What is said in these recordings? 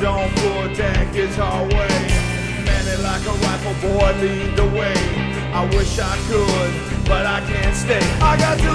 Don't deck is our way. Manning like a rifle boy, lead the way. I wish I could, but I can't stay. I got to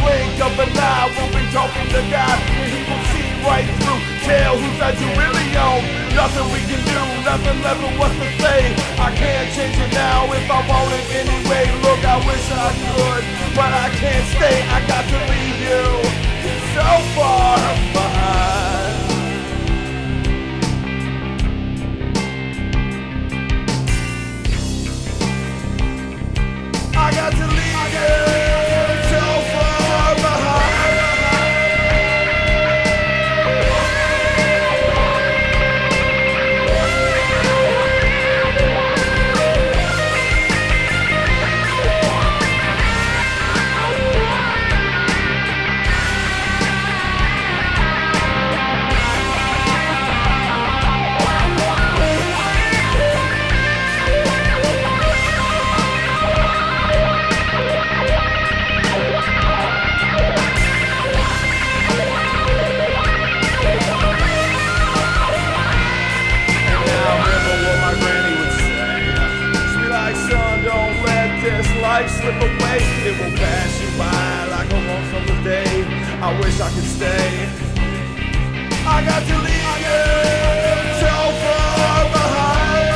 blink of an eye. We'll be talking to God, and He will see right through. Tell who side you really on. Nothing we can do, nothing left for what to say. I can't change it now if I want it anyway. Look, I wish I could, but I can't stay. I got to leave you life slip away. It will pass you by like a once summer day. I wish I could stay. I got to leave you so far behind.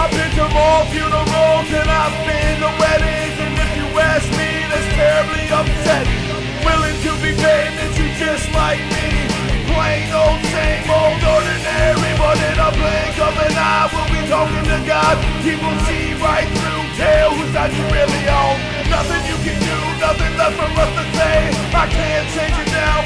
I've been to more funerals and I've been to weddings, and if you ask me, God. He will see right through, tell whose side you really on. Nothing you can do, nothing left for us to say. I can't change it now